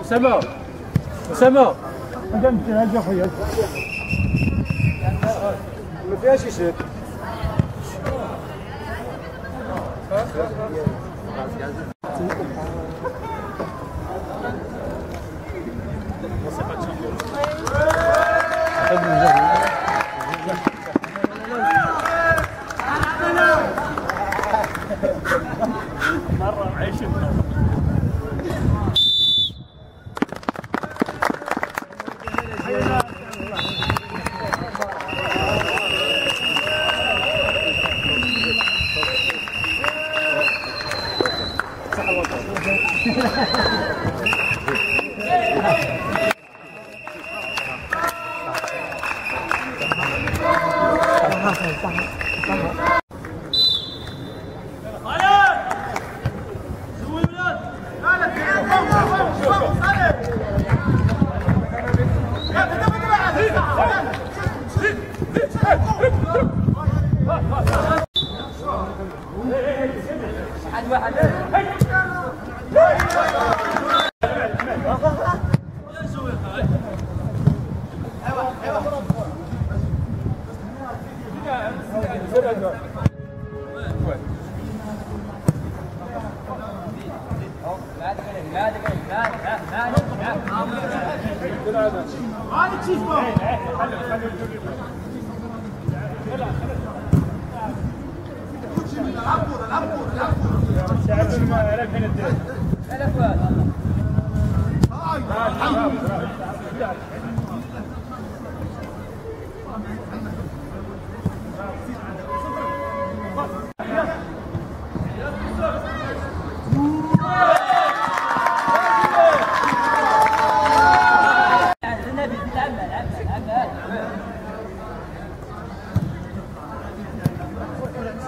اسامه اسامه انت انت خويا ما فيهاش واحد واحد Hadi çifo. العب كورة العب كورة العب كورة. شعب الماء لا كانت. لا كورة. هاي.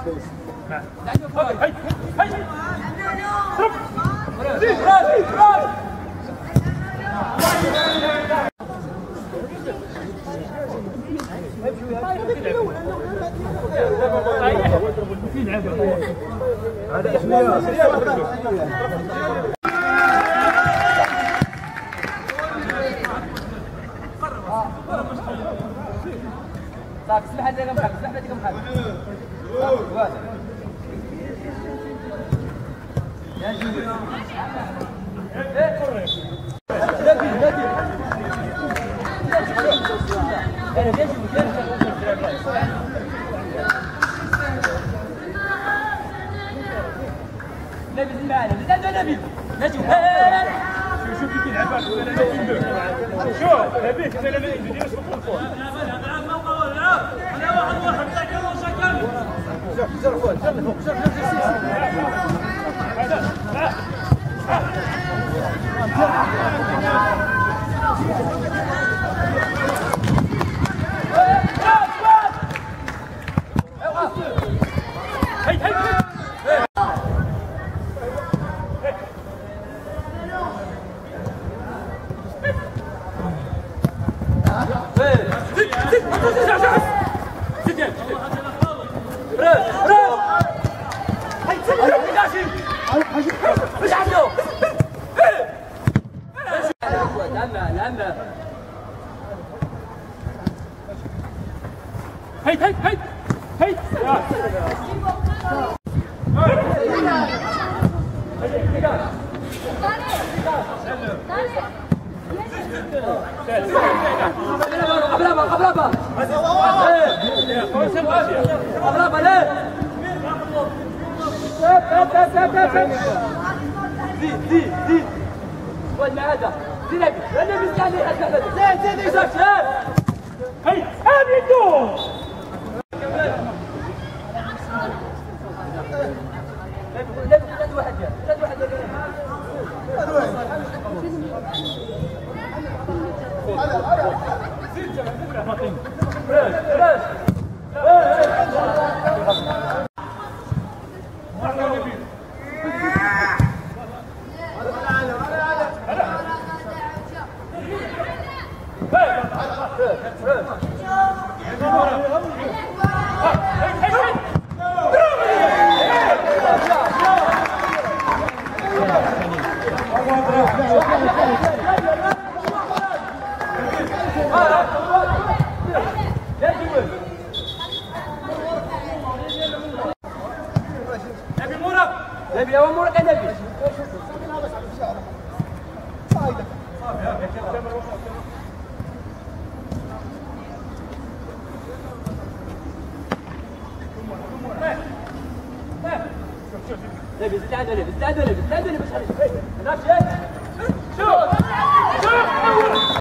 شك صافي اسمح لي كم حاجة اسمح لي كم حاجة يا جوي نبي معنا نبي نبي نجي شوف كيف يلعب شوف نبيك はいはいはいはい誰誰 قبلها قبلها قبلها ليه زيد زيد زيد خذ مع هذا زيد أنا مستني زيد زيد زيد هي ابيدو Hey! نبي امورك نبي نبي استعد نبي استعد نبي استعد نبي هناك شوف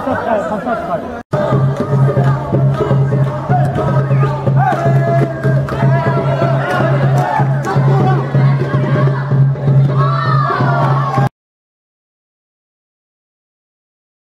かる。